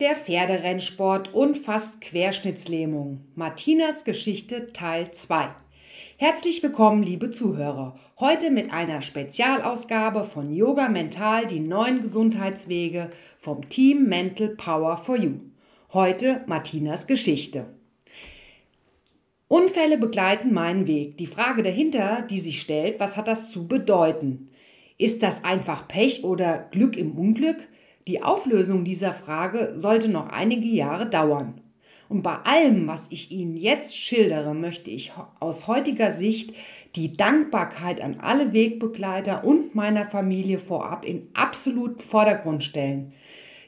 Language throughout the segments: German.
Der Pferderennsport und fast Querschnittslähmung. Martinas Geschichte Teil 2. Herzlich willkommen, liebe Zuhörer. Heute mit einer Spezialausgabe von Yoga Mental, die neuen Gesundheitswege vom Team Mental Power for You. Heute Martinas Geschichte. Unfälle begleiten meinen Weg. Die Frage dahinter, die sich stellt, was hat das zu bedeuten? Ist das einfach Pech oder Glück im Unglück? Die Auflösung dieser Frage sollte noch einige Jahre dauern. Und bei allem, was ich Ihnen jetzt schildere, möchte ich aus heutiger Sicht die Dankbarkeit an alle Wegbegleiter und meiner Familie vorab in absoluten Vordergrund stellen.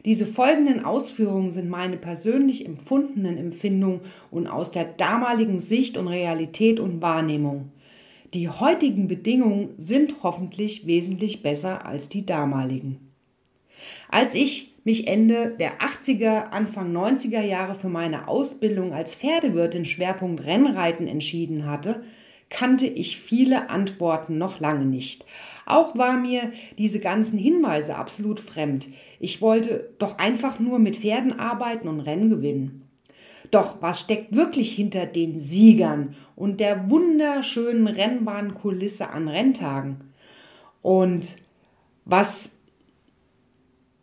Diese folgenden Ausführungen sind meine persönlich empfundenen Empfindungen und aus der damaligen Sicht und Realität und Wahrnehmung. Die heutigen Bedingungen sind hoffentlich wesentlich besser als die damaligen. Als ich mich Ende der 80er, Anfang 90er Jahre für meine Ausbildung als Pferdewirtin Schwerpunkt Rennreiten entschieden hatte, kannte ich viele Antworten noch lange nicht. Auch war mir diese ganzen Hinweise absolut fremd. Ich wollte doch einfach nur mit Pferden arbeiten und Rennen gewinnen. Doch was steckt wirklich hinter den Siegern und der wunderschönen Rennbahnkulisse an Renntagen? Und was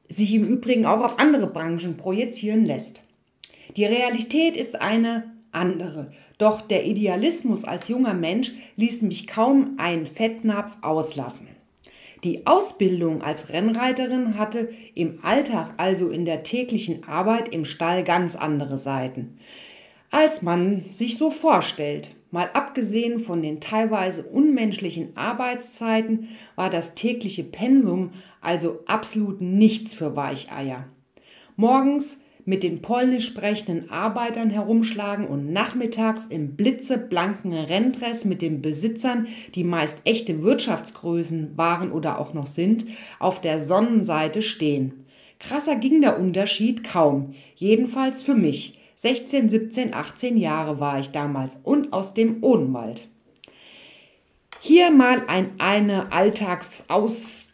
sich im Übrigen auch auf andere Branchen projizieren lässt. Die Realität ist eine andere, doch der Idealismus als junger Mensch ließ mich kaum einen Fettnapf auslassen. Die Ausbildung als Rennreiterin hatte im Alltag, also in der täglichen Arbeit im Stall, ganz andere Seiten, als man sich so vorstellt. Mal abgesehen von den teilweise unmenschlichen Arbeitszeiten war das tägliche Pensum also absolut nichts für Weicheier. Morgens mit den polnisch sprechenden Arbeitern herumschlagen und nachmittags im blitzeblanken Renndress mit den Besitzern, die meist echte Wirtschaftsgrößen waren oder auch noch sind, auf der Sonnenseite stehen. Krasser ging der Unterschied kaum, jedenfalls für mich. 16, 17, 18 Jahre war ich damals und aus dem Odenwald. Hier mal ein eine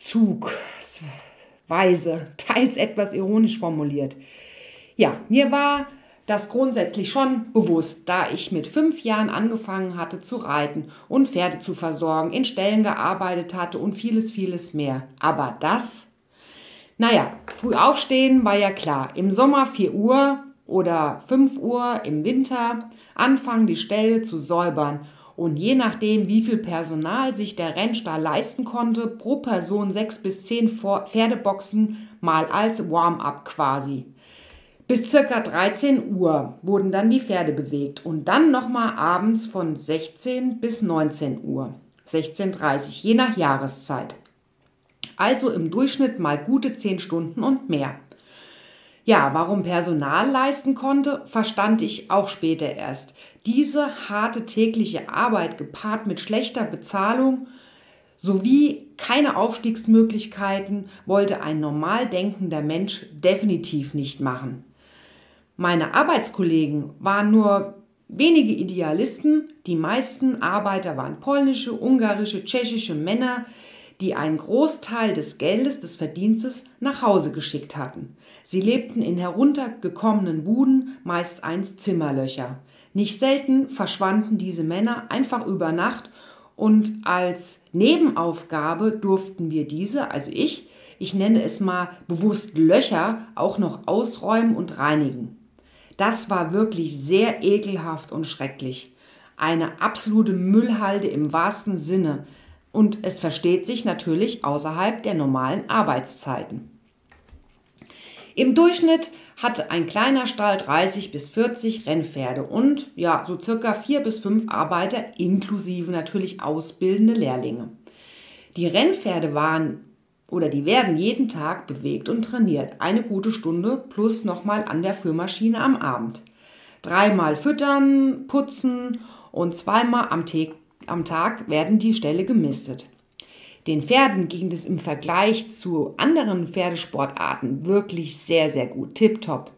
Alltagsauszugweise, teils etwas ironisch formuliert. Ja, mir war das grundsätzlich schon bewusst, da ich mit fünf Jahren angefangen hatte zu reiten und Pferde zu versorgen, in Ställen gearbeitet hatte und vieles, vieles mehr. Aber das, naja, früh aufstehen war ja klar. Im Sommer 4 Uhr oder 5 Uhr im Winter anfangen, die Ställe zu säubern und je nachdem, wie viel Personal sich der Rennstall leisten konnte, pro Person sechs bis zehn Pferdeboxen mal als Warm-up quasi. Bis circa 13 Uhr wurden dann die Pferde bewegt und dann nochmal abends von 16 bis 19 Uhr, 16.30 je nach Jahreszeit. Also im Durchschnitt mal gute 10 Stunden und mehr. Ja, warum Personal leisten konnte, verstand ich auch später erst. Diese harte tägliche Arbeit gepaart mit schlechter Bezahlung sowie keine Aufstiegsmöglichkeiten wollte ein normal denkender Mensch definitiv nicht machen. Meine Arbeitskollegen waren nur wenige Idealisten, die meisten Arbeiter waren polnische, ungarische, tschechische Männer, die einen Großteil des Geldes, des Verdienstes nach Hause geschickt hatten. Sie lebten in heruntergekommenen Buden, meist einst Zimmerlöcher. Nicht selten verschwanden diese Männer einfach über Nacht und als Nebenaufgabe durften wir diese, also ich, ich nenne es mal bewusst Löcher, auch noch ausräumen und reinigen. Das war wirklich sehr ekelhaft und schrecklich. Eine absolute Müllhalde im wahrsten Sinne. Und es versteht sich natürlich außerhalb der normalen Arbeitszeiten. Im Durchschnitt hatte ein kleiner Stall 30 bis 40 Rennpferde und ja, so circa vier bis fünf Arbeiter inklusive natürlich ausbildende Lehrlinge. Die Rennpferde waren oder die werden jeden Tag bewegt und trainiert. Eine gute Stunde plus nochmal an der Führmaschine am Abend. Dreimal füttern, putzen und zweimal am, am Tag werden die Ställe gemistet. Den Pferden ging es im Vergleich zu anderen Pferdesportarten wirklich sehr, sehr gut, tipptopp.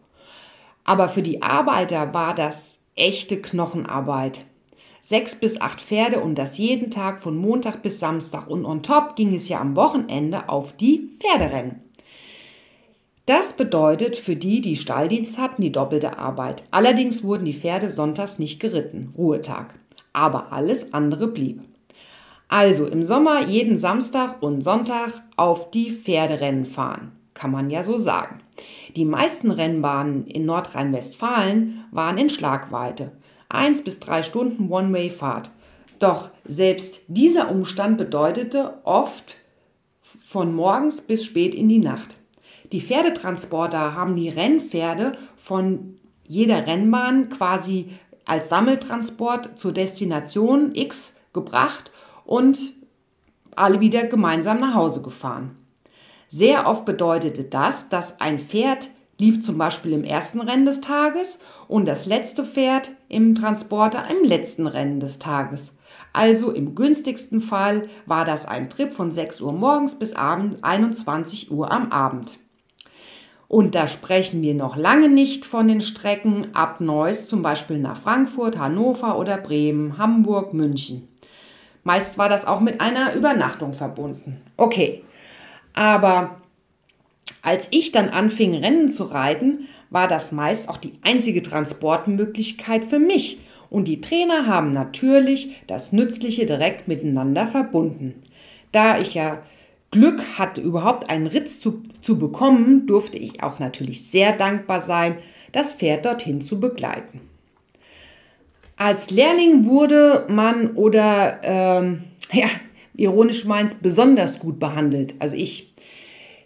Aber für die Arbeiter war das echte Knochenarbeit. Sechs bis acht Pferde und das jeden Tag von Montag bis Samstag. Und on top ging es ja am Wochenende auf die Pferderennen. Das bedeutet für die, die Stalldienst hatten, die doppelte Arbeit. Allerdings wurden die Pferde sonntags nicht geritten, Ruhetag. Aber alles andere blieb. Also im Sommer jeden Samstag und Sonntag auf die Pferderennen fahren, kann man ja so sagen. Die meisten Rennbahnen in Nordrhein-Westfalen waren in Schlagweite. Eins bis drei Stunden One-Way-Fahrt. Doch selbst dieser Umstand bedeutete oft von morgens bis spät in die Nacht. Die Pferdetransporter haben die Rennpferde von jeder Rennbahn quasi als Sammeltransport zur Destination X gebracht und alle wieder gemeinsam nach Hause gefahren. Sehr oft bedeutete das, dass ein Pferd lief zum Beispiel im ersten Rennen des Tages und das letzte Pferd im Transporter im letzten Rennen des Tages. Also im günstigsten Fall war das ein Trip von 6 Uhr morgens bis Abend 21 Uhr am Abend. Und da sprechen wir noch lange nicht von den Strecken ab Neuss, zum Beispiel nach Frankfurt, Hannover oder Bremen, Hamburg, München. Meist war das auch mit einer Übernachtung verbunden. Okay, aber als ich dann anfing, Rennen zu reiten, war das meist auch die einzige Transportmöglichkeit für mich. Und die Trainer haben natürlich das Nützliche direkt miteinander verbunden. Da ich ja Glück hatte, überhaupt einen Ritz zu, zu bekommen, durfte ich auch natürlich sehr dankbar sein, das Pferd dorthin zu begleiten. Als Lehrling wurde man oder, ähm, ja, ironisch meint, besonders gut behandelt. Also ich.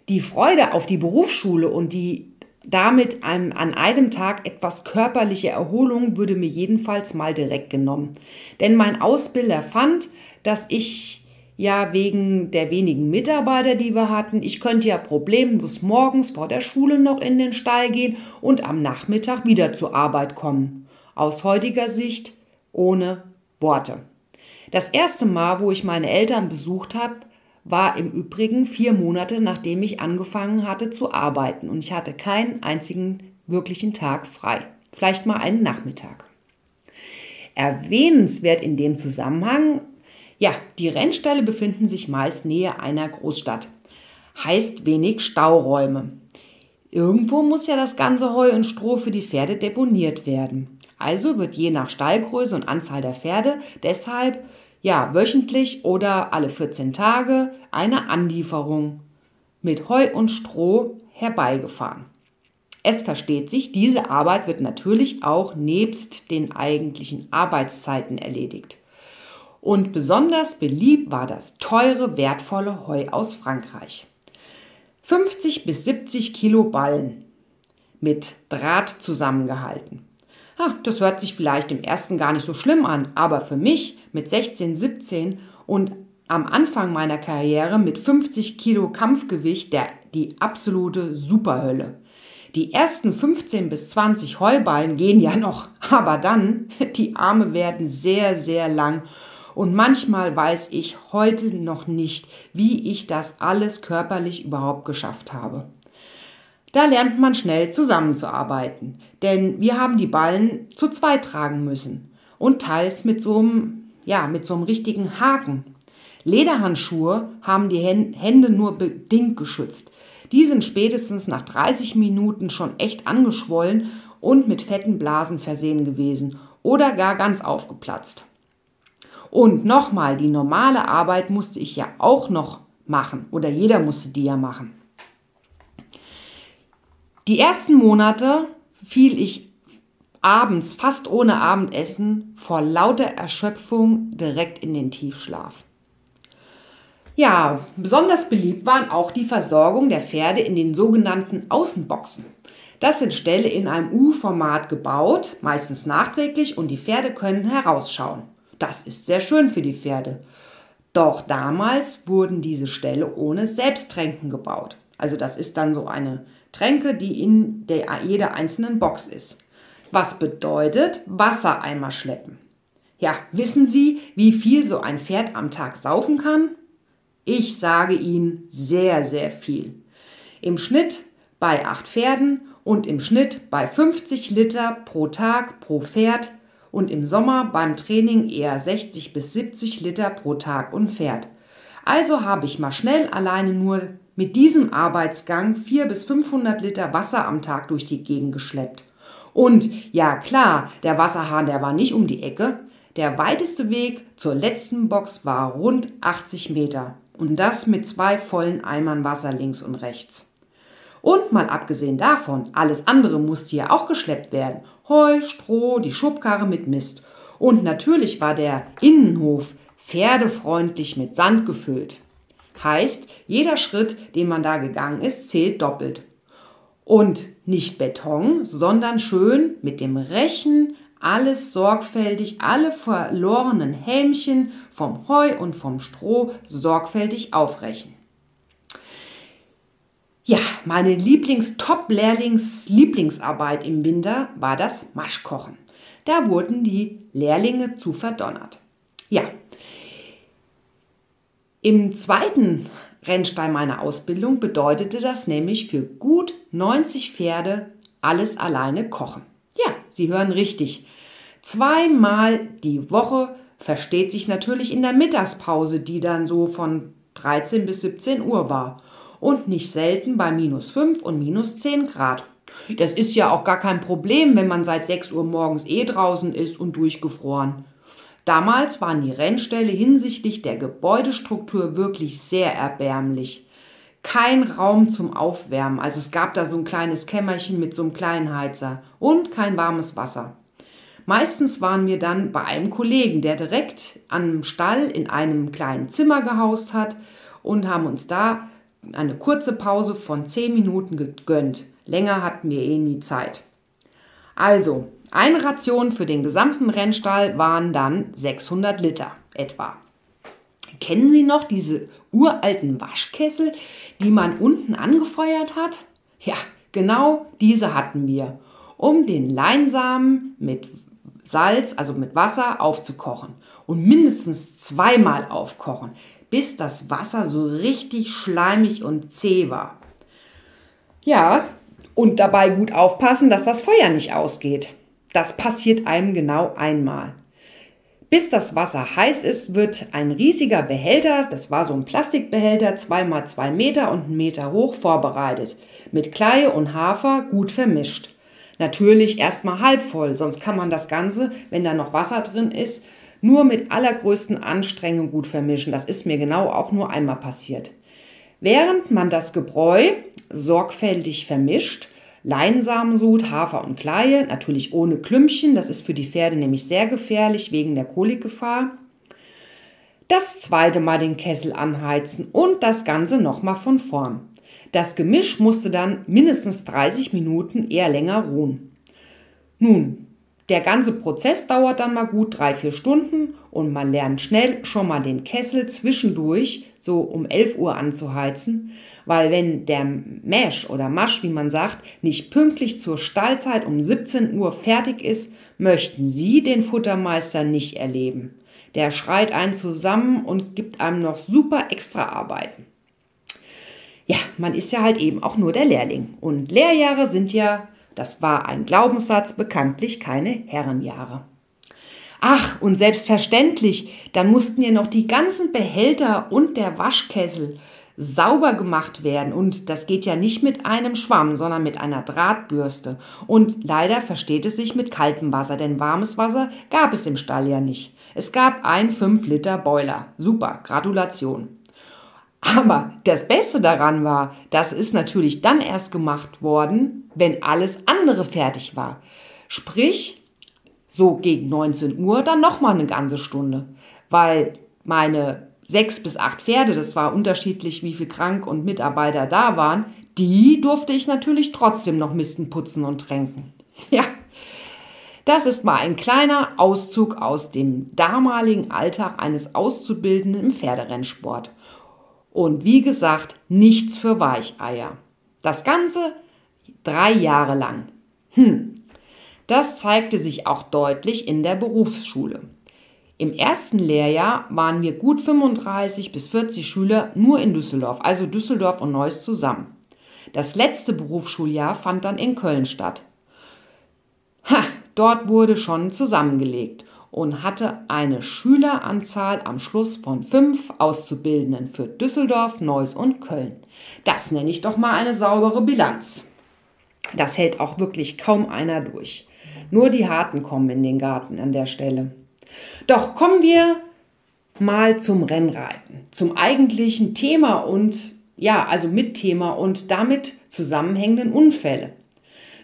Die Freude auf die Berufsschule und die damit an, an einem Tag etwas körperliche Erholung würde mir jedenfalls mal direkt genommen. Denn mein Ausbilder fand, dass ich ja wegen der wenigen Mitarbeiter, die wir hatten, ich könnte ja problemlos morgens vor der Schule noch in den Stall gehen und am Nachmittag wieder zur Arbeit kommen. Aus heutiger Sicht ohne Worte. Das erste Mal, wo ich meine Eltern besucht habe, war im Übrigen vier Monate, nachdem ich angefangen hatte zu arbeiten und ich hatte keinen einzigen wirklichen Tag frei. Vielleicht mal einen Nachmittag. Erwähnenswert in dem Zusammenhang ja, die Rennställe befinden sich meist nähe einer Großstadt. Heißt wenig Stauräume. Irgendwo muss ja das ganze Heu und Stroh für die Pferde deponiert werden. Also wird je nach Stallgröße und Anzahl der Pferde deshalb ja wöchentlich oder alle 14 Tage eine Anlieferung mit Heu und Stroh herbeigefahren. Es versteht sich, diese Arbeit wird natürlich auch nebst den eigentlichen Arbeitszeiten erledigt. Und besonders beliebt war das teure, wertvolle Heu aus Frankreich. 50 bis 70 Kilo Ballen mit Draht zusammengehalten. Ah, das hört sich vielleicht im ersten gar nicht so schlimm an, aber für mich mit 16, 17 und am Anfang meiner Karriere mit 50 Kilo Kampfgewicht der, die absolute Superhölle. Die ersten 15 bis 20 Heuballen gehen ja noch, aber dann, die Arme werden sehr, sehr lang und manchmal weiß ich heute noch nicht, wie ich das alles körperlich überhaupt geschafft habe. Da lernt man schnell zusammenzuarbeiten, denn wir haben die Ballen zu zweit tragen müssen und teils mit so einem, ja, mit so einem richtigen Haken. Lederhandschuhe haben die Hände nur bedingt geschützt. Die sind spätestens nach 30 Minuten schon echt angeschwollen und mit fetten Blasen versehen gewesen oder gar ganz aufgeplatzt. Und nochmal, die normale Arbeit musste ich ja auch noch machen oder jeder musste die ja machen. Die ersten Monate fiel ich abends fast ohne Abendessen vor lauter Erschöpfung direkt in den Tiefschlaf. Ja, besonders beliebt waren auch die Versorgung der Pferde in den sogenannten Außenboxen. Das sind Ställe in einem U-Format gebaut, meistens nachträglich, und die Pferde können herausschauen. Das ist sehr schön für die Pferde. Doch damals wurden diese Ställe ohne Selbsttränken gebaut. Also das ist dann so eine Tränke, die in der, jeder einzelnen Box ist. Was bedeutet Wassereimer schleppen. Ja, wissen Sie, wie viel so ein Pferd am Tag saufen kann? Ich sage Ihnen sehr, sehr viel. Im Schnitt bei acht Pferden und im Schnitt bei 50 Liter pro Tag pro Pferd und im Sommer beim Training eher 60 bis 70 Liter pro Tag und Pferd. Also habe ich mal schnell alleine nur mit diesem Arbeitsgang 400 bis 500 Liter Wasser am Tag durch die Gegend geschleppt. Und ja klar, der Wasserhahn, der war nicht um die Ecke. Der weiteste Weg zur letzten Box war rund 80 Meter. Und das mit zwei vollen Eimern Wasser links und rechts. Und mal abgesehen davon, alles andere musste ja auch geschleppt werden. Heu, Stroh, die Schubkarre mit Mist. Und natürlich war der Innenhof pferdefreundlich mit Sand gefüllt. Heißt, jeder Schritt, den man da gegangen ist, zählt doppelt. Und nicht Beton, sondern schön mit dem Rechen alles sorgfältig, alle verlorenen Hämchen vom Heu und vom Stroh sorgfältig aufrechen. Ja, meine Lieblings-Top-Lehrlings-Lieblingsarbeit im Winter war das Maschkochen. Da wurden die Lehrlinge zu verdonnert. Ja, im zweiten Rennstall meiner Ausbildung bedeutete das nämlich für gut 90 Pferde alles alleine kochen. Ja, Sie hören richtig. Zweimal die Woche versteht sich natürlich in der Mittagspause, die dann so von 13 bis 17 Uhr war und nicht selten bei minus 5 und minus 10 Grad. Das ist ja auch gar kein Problem, wenn man seit 6 Uhr morgens eh draußen ist und durchgefroren. Damals waren die Rennställe hinsichtlich der Gebäudestruktur wirklich sehr erbärmlich. Kein Raum zum Aufwärmen, also es gab da so ein kleines Kämmerchen mit so einem kleinen Heizer und kein warmes Wasser. Meistens waren wir dann bei einem Kollegen, der direkt am Stall in einem kleinen Zimmer gehaust hat und haben uns da eine kurze Pause von 10 Minuten gegönnt. Länger hatten wir eh nie Zeit. Also, eine Ration für den gesamten Rennstall waren dann 600 Liter etwa. Kennen Sie noch diese uralten Waschkessel, die man unten angefeuert hat? Ja, genau diese hatten wir, um den Leinsamen mit Salz, also mit Wasser, aufzukochen. Und mindestens zweimal aufkochen bis das Wasser so richtig schleimig und zäh war. Ja, und dabei gut aufpassen, dass das Feuer nicht ausgeht. Das passiert einem genau einmal. Bis das Wasser heiß ist, wird ein riesiger Behälter, das war so ein Plastikbehälter, zweimal zwei Meter und einen Meter hoch, vorbereitet. Mit Kleie und Hafer gut vermischt. Natürlich erstmal halb voll, sonst kann man das Ganze, wenn da noch Wasser drin ist, nur mit allergrößten Anstrengungen gut vermischen. Das ist mir genau auch nur einmal passiert. Während man das Gebräu sorgfältig vermischt, Leinsamensud, Hafer und Kleie, natürlich ohne Klümpchen, das ist für die Pferde nämlich sehr gefährlich wegen der Kolikgefahr. Das zweite Mal den Kessel anheizen und das Ganze nochmal von vorn. Das Gemisch musste dann mindestens 30 Minuten eher länger ruhen. Nun, der ganze Prozess dauert dann mal gut drei, vier Stunden und man lernt schnell schon mal den Kessel zwischendurch so um 11 Uhr anzuheizen, weil wenn der Mesh oder Masch, wie man sagt, nicht pünktlich zur Stallzeit um 17 Uhr fertig ist, möchten Sie den Futtermeister nicht erleben. Der schreit einen zusammen und gibt einem noch super extra Arbeiten. Ja, man ist ja halt eben auch nur der Lehrling. Und Lehrjahre sind ja das war ein Glaubenssatz, bekanntlich keine Herrenjahre. Ach, und selbstverständlich, dann mussten ja noch die ganzen Behälter und der Waschkessel sauber gemacht werden. Und das geht ja nicht mit einem Schwamm, sondern mit einer Drahtbürste. Und leider versteht es sich mit kaltem Wasser, denn warmes Wasser gab es im Stall ja nicht. Es gab ein 5 Liter Boiler. Super, Gratulation. Aber das Beste daran war, das ist natürlich dann erst gemacht worden, wenn alles andere fertig war. Sprich, so gegen 19 Uhr dann nochmal eine ganze Stunde, weil meine sechs bis acht Pferde, das war unterschiedlich, wie viel krank und Mitarbeiter da waren, die durfte ich natürlich trotzdem noch misten, putzen und tränken. Ja, das ist mal ein kleiner Auszug aus dem damaligen Alltag eines Auszubildenden im Pferderennsport. Und wie gesagt, nichts für Weicheier. Das Ganze drei Jahre lang. Hm. Das zeigte sich auch deutlich in der Berufsschule. Im ersten Lehrjahr waren wir gut 35 bis 40 Schüler nur in Düsseldorf, also Düsseldorf und Neuss zusammen. Das letzte Berufsschuljahr fand dann in Köln statt. Ha, dort wurde schon zusammengelegt. Und hatte eine Schüleranzahl am Schluss von fünf Auszubildenden für Düsseldorf, Neuss und Köln. Das nenne ich doch mal eine saubere Bilanz. Das hält auch wirklich kaum einer durch. Nur die Harten kommen in den Garten an der Stelle. Doch kommen wir mal zum Rennreiten, zum eigentlichen Thema und ja, also mit Thema und damit zusammenhängenden Unfälle.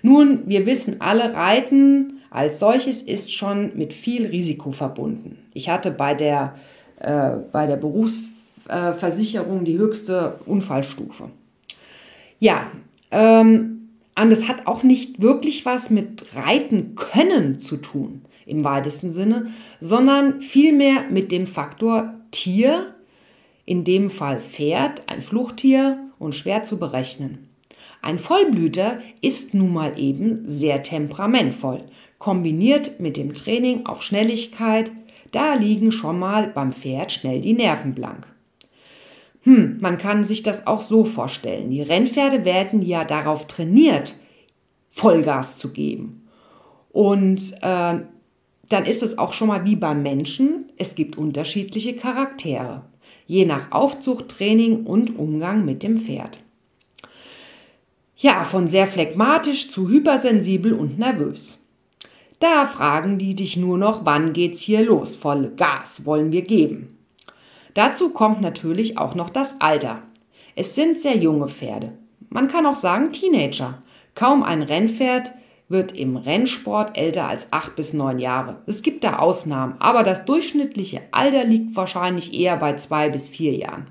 Nun, wir wissen alle, Reiten als solches ist schon mit viel Risiko verbunden. Ich hatte bei der, äh, bei der Berufsversicherung die höchste Unfallstufe. Ja, ähm, und es hat auch nicht wirklich was mit Reiten können zu tun im weitesten Sinne, sondern vielmehr mit dem Faktor Tier, in dem Fall Pferd, ein Fluchttier und schwer zu berechnen. Ein Vollblüter ist nun mal eben sehr temperamentvoll, kombiniert mit dem Training auf Schnelligkeit, da liegen schon mal beim Pferd schnell die Nerven blank. Hm, man kann sich das auch so vorstellen. Die Rennpferde werden ja darauf trainiert, Vollgas zu geben. Und äh, dann ist es auch schon mal wie beim Menschen. Es gibt unterschiedliche Charaktere, je nach Aufzucht, Training und Umgang mit dem Pferd. Ja, von sehr phlegmatisch zu hypersensibel und nervös. Da fragen die dich nur noch, wann geht's hier los? Voll Gas wollen wir geben. Dazu kommt natürlich auch noch das Alter. Es sind sehr junge Pferde. Man kann auch sagen Teenager. Kaum ein Rennpferd wird im Rennsport älter als acht bis neun Jahre. Es gibt da Ausnahmen, aber das durchschnittliche Alter liegt wahrscheinlich eher bei zwei bis vier Jahren.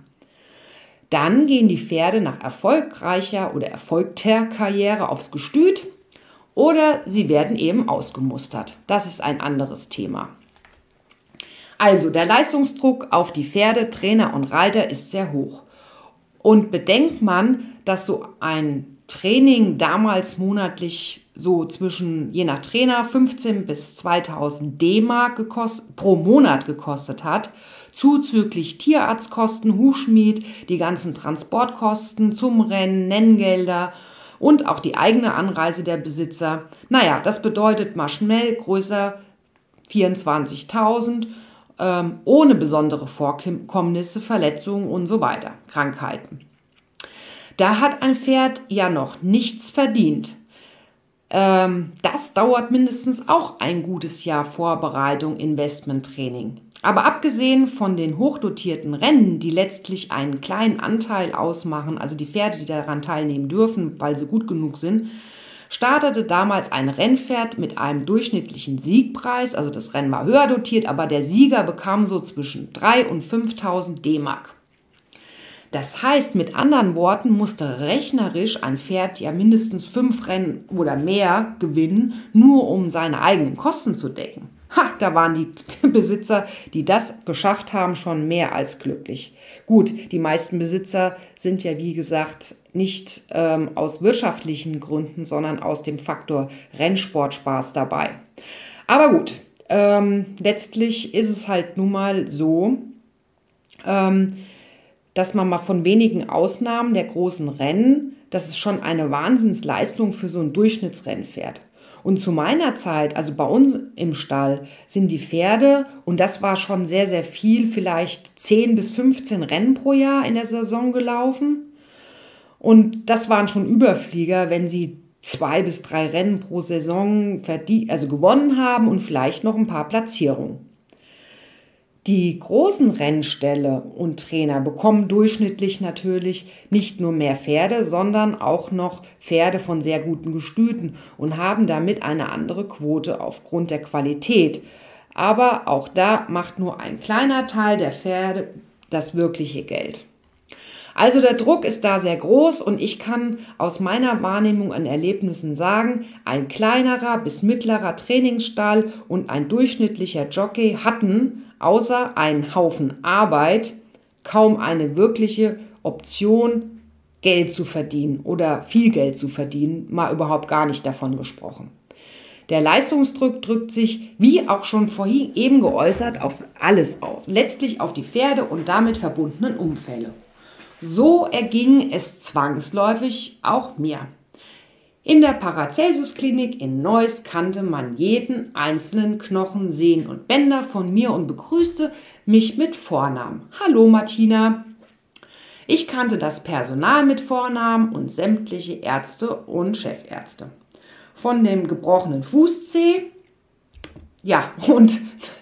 Dann gehen die Pferde nach erfolgreicher oder erfolgter Karriere aufs Gestüt oder sie werden eben ausgemustert. Das ist ein anderes Thema. Also der Leistungsdruck auf die Pferde, Trainer und Reiter ist sehr hoch. Und bedenkt man, dass so ein Training damals monatlich so zwischen, je nach Trainer, 15 bis 2000 D-Mark pro Monat gekostet hat, zuzüglich Tierarztkosten, Hufschmied, die ganzen Transportkosten zum Rennen, Nenngelder und auch die eigene Anreise der Besitzer. Naja, das bedeutet mal schnell größer 24.000 ähm, ohne besondere Vorkommnisse, Verletzungen und so weiter, Krankheiten. Da hat ein Pferd ja noch nichts verdient. Ähm, das dauert mindestens auch ein gutes Jahr Vorbereitung, Investmenttraining. Aber abgesehen von den hochdotierten Rennen, die letztlich einen kleinen Anteil ausmachen, also die Pferde, die daran teilnehmen dürfen, weil sie gut genug sind, startete damals ein Rennpferd mit einem durchschnittlichen Siegpreis, also das Rennen war höher dotiert, aber der Sieger bekam so zwischen 3.000 und 5.000 D-Mark. Das heißt, mit anderen Worten musste rechnerisch ein Pferd ja mindestens fünf Rennen oder mehr gewinnen, nur um seine eigenen Kosten zu decken. Ha, da waren die Besitzer, die das geschafft haben, schon mehr als glücklich. Gut, die meisten Besitzer sind ja, wie gesagt, nicht ähm, aus wirtschaftlichen Gründen, sondern aus dem Faktor Rennsportspaß dabei. Aber gut, ähm, letztlich ist es halt nun mal so, ähm, dass man mal von wenigen Ausnahmen der großen Rennen, das ist schon eine Wahnsinnsleistung für so ein Durchschnittsrennpferd. Und zu meiner Zeit, also bei uns im Stall, sind die Pferde, und das war schon sehr, sehr viel, vielleicht 10 bis 15 Rennen pro Jahr in der Saison gelaufen. Und das waren schon Überflieger, wenn sie zwei bis drei Rennen pro Saison also gewonnen haben und vielleicht noch ein paar Platzierungen. Die großen Rennställe und Trainer bekommen durchschnittlich natürlich nicht nur mehr Pferde, sondern auch noch Pferde von sehr guten Gestüten und haben damit eine andere Quote aufgrund der Qualität. Aber auch da macht nur ein kleiner Teil der Pferde das wirkliche Geld. Also der Druck ist da sehr groß und ich kann aus meiner Wahrnehmung an Erlebnissen sagen, ein kleinerer bis mittlerer Trainingsstall und ein durchschnittlicher Jockey hatten außer einen Haufen Arbeit kaum eine wirkliche Option, Geld zu verdienen oder viel Geld zu verdienen, mal überhaupt gar nicht davon gesprochen. Der Leistungsdruck drückt sich, wie auch schon vorhin eben geäußert, auf alles auf, letztlich auf die Pferde und damit verbundenen Unfälle. So erging es zwangsläufig auch mir. In der Paracelsus-Klinik in Neuss kannte man jeden einzelnen Knochen, Sehnen und Bänder von mir und begrüßte mich mit Vornamen. Hallo Martina. Ich kannte das Personal mit Vornamen und sämtliche Ärzte und Chefärzte. Von dem gebrochenen Fußzeh, ja, und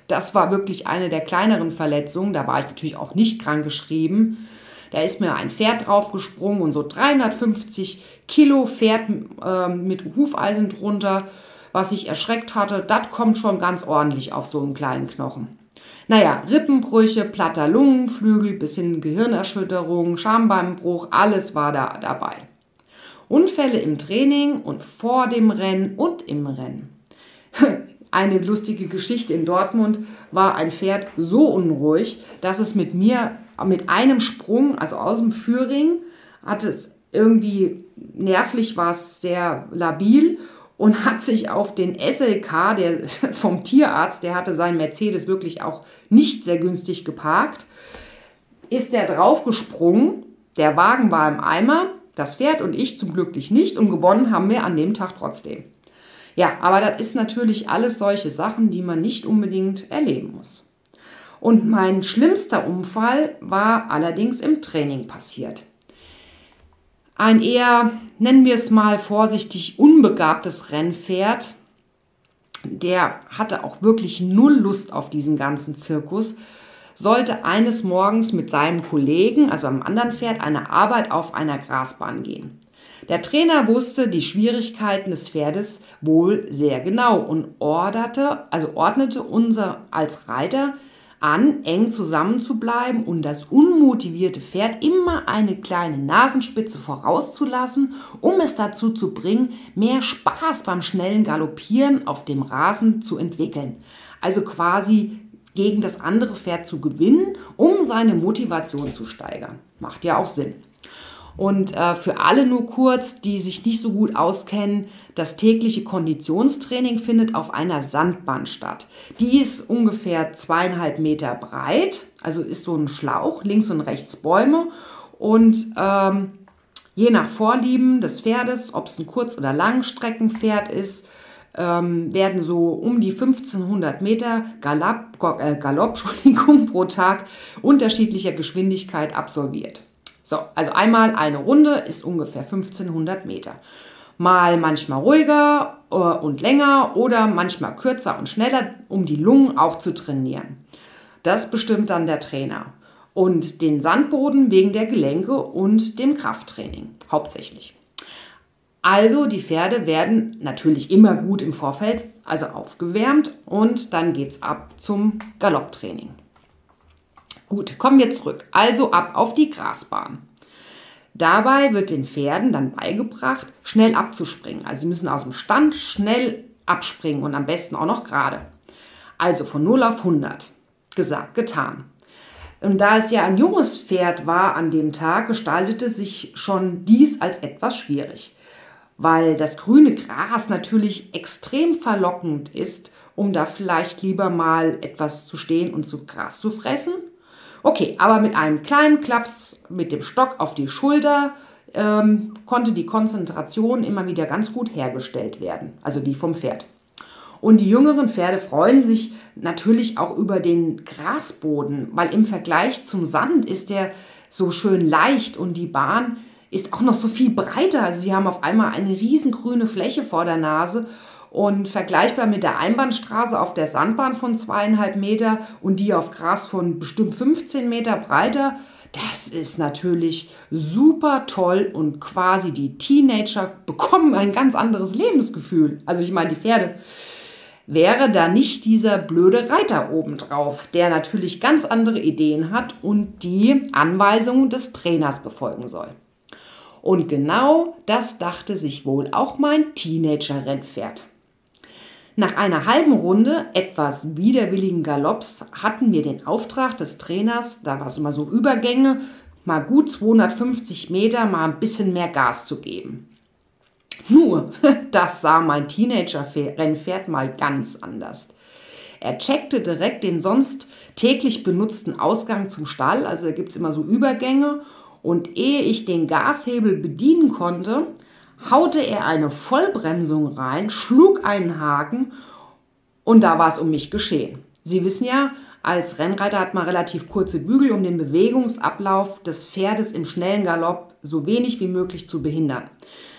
das war wirklich eine der kleineren Verletzungen, da war ich natürlich auch nicht krank geschrieben, da ist mir ein Pferd draufgesprungen und so 350 Kilo Pferd äh, mit Hufeisen drunter, was ich erschreckt hatte. Das kommt schon ganz ordentlich auf so einen kleinen Knochen. Naja, Rippenbrüche, platter Lungenflügel bis hin Gehirnerschütterung, Schambeinbruch, alles war da dabei. Unfälle im Training und vor dem Rennen und im Rennen. Eine lustige Geschichte in Dortmund war ein Pferd so unruhig, dass es mit mir mit einem Sprung, also aus dem Führing, hat es irgendwie nervlich war es sehr labil und hat sich auf den SLK der, vom Tierarzt, der hatte seinen Mercedes wirklich auch nicht sehr günstig geparkt, ist der draufgesprungen. Der Wagen war im Eimer, das Pferd und ich zum Glück nicht und gewonnen haben wir an dem Tag trotzdem. Ja, aber das ist natürlich alles solche Sachen, die man nicht unbedingt erleben muss. Und mein schlimmster Unfall war allerdings im Training passiert. Ein eher, nennen wir es mal vorsichtig, unbegabtes Rennpferd, der hatte auch wirklich null Lust auf diesen ganzen Zirkus, sollte eines Morgens mit seinem Kollegen, also einem anderen Pferd, eine Arbeit auf einer Grasbahn gehen. Der Trainer wusste die Schwierigkeiten des Pferdes wohl sehr genau und orderte, also ordnete unser als Reiter an, eng zusammenzubleiben und das unmotivierte Pferd immer eine kleine Nasenspitze vorauszulassen, um es dazu zu bringen, mehr Spaß beim schnellen Galoppieren auf dem Rasen zu entwickeln. Also quasi gegen das andere Pferd zu gewinnen, um seine Motivation zu steigern. Macht ja auch Sinn. Und äh, für alle nur kurz, die sich nicht so gut auskennen, das tägliche Konditionstraining findet auf einer Sandbahn statt. Die ist ungefähr zweieinhalb Meter breit, also ist so ein Schlauch, links und rechts Bäume. Und ähm, je nach Vorlieben des Pferdes, ob es ein Kurz- oder Langstreckenpferd ist, ähm, werden so um die 1500 Meter Galopp, äh, Galopp pro Tag unterschiedlicher Geschwindigkeit absolviert. So, also einmal eine Runde ist ungefähr 1500 Meter. Mal manchmal ruhiger äh, und länger oder manchmal kürzer und schneller, um die Lungen auch zu trainieren. Das bestimmt dann der Trainer. Und den Sandboden wegen der Gelenke und dem Krafttraining hauptsächlich. Also die Pferde werden natürlich immer gut im Vorfeld, also aufgewärmt und dann geht es ab zum Galopptraining. Gut, kommen wir zurück. Also ab auf die Grasbahn. Dabei wird den Pferden dann beigebracht, schnell abzuspringen. Also sie müssen aus dem Stand schnell abspringen und am besten auch noch gerade. Also von 0 auf 100. Gesagt, getan. Und da es ja ein junges Pferd war an dem Tag, gestaltete sich schon dies als etwas schwierig, weil das grüne Gras natürlich extrem verlockend ist, um da vielleicht lieber mal etwas zu stehen und zu Gras zu fressen Okay, aber mit einem kleinen Klaps mit dem Stock auf die Schulter ähm, konnte die Konzentration immer wieder ganz gut hergestellt werden, also die vom Pferd. Und die jüngeren Pferde freuen sich natürlich auch über den Grasboden, weil im Vergleich zum Sand ist der so schön leicht und die Bahn ist auch noch so viel breiter. Also sie haben auf einmal eine riesengrüne Fläche vor der Nase und vergleichbar mit der Einbahnstraße auf der Sandbahn von zweieinhalb Meter und die auf Gras von bestimmt 15 Meter breiter, das ist natürlich super toll und quasi die Teenager bekommen ein ganz anderes Lebensgefühl. Also ich meine, die Pferde. Wäre da nicht dieser blöde Reiter obendrauf, der natürlich ganz andere Ideen hat und die Anweisungen des Trainers befolgen soll. Und genau das dachte sich wohl auch mein Teenager-Rennpferd. Nach einer halben Runde etwas widerwilligen Galopps hatten wir den Auftrag des Trainers, da war es immer so Übergänge, mal gut 250 Meter mal ein bisschen mehr Gas zu geben. Nur, das sah mein Teenager-Rennpferd mal ganz anders. Er checkte direkt den sonst täglich benutzten Ausgang zum Stall, also da gibt es immer so Übergänge, und ehe ich den Gashebel bedienen konnte, haute er eine Vollbremsung rein, schlug einen Haken und da war es um mich geschehen. Sie wissen ja, als Rennreiter hat man relativ kurze Bügel, um den Bewegungsablauf des Pferdes im schnellen Galopp so wenig wie möglich zu behindern.